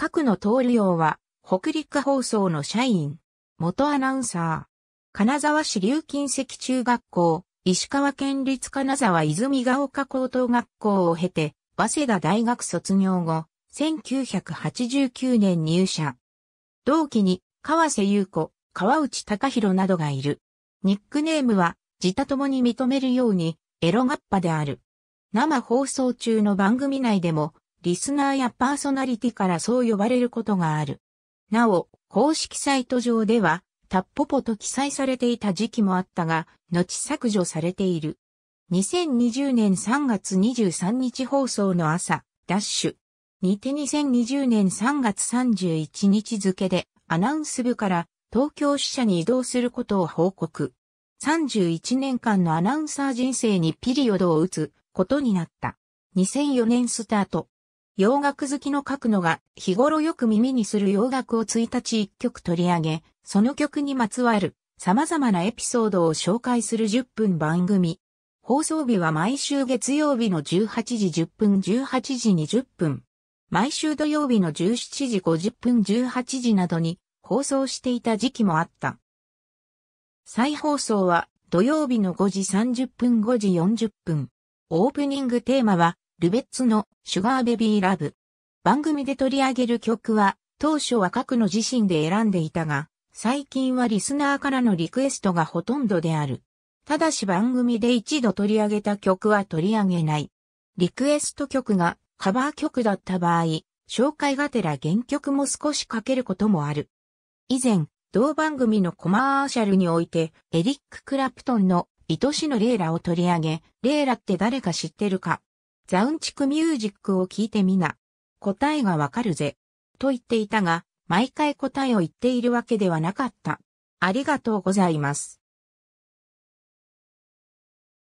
各の通るようは、北陸放送の社員、元アナウンサー、金沢市流金石中学校、石川県立金沢泉ヶ丘高等学校を経て、早稲田大学卒業後、1989年入社。同期に、川瀬優子、川内隆弘などがいる。ニックネームは、自他共に認めるように、エロガッパである。生放送中の番組内でも、リスナーやパーソナリティからそう呼ばれることがある。なお、公式サイト上では、タッポポと記載されていた時期もあったが、後削除されている。2020年3月23日放送の朝、ダッシュ。にて2020年3月31日付でアナウンス部から東京支社に移動することを報告。31年間のアナウンサー人生にピリオドを打つことになった。2004年スタート。洋楽好きの書くのが日頃よく耳にする洋楽を1日1曲取り上げ、その曲にまつわる様々なエピソードを紹介する10分番組。放送日は毎週月曜日の18時10分18時20分。毎週土曜日の17時50分18時などに放送していた時期もあった。再放送は土曜日の5時30分5時40分。オープニングテーマはルベッツのシュガーベビーラブ。番組で取り上げる曲は、当初は各の自身で選んでいたが、最近はリスナーからのリクエストがほとんどである。ただし番組で一度取り上げた曲は取り上げない。リクエスト曲がカバー曲だった場合、紹介がてら原曲も少しかけることもある。以前、同番組のコマーシャルにおいて、エリック・クラプトンの愛しのレイラを取り上げ、レイラって誰か知ってるか？ザウンチクミュージックを聞いてみな。答えがわかるぜ。と言っていたが、毎回答えを言っているわけではなかった。ありがとうございます。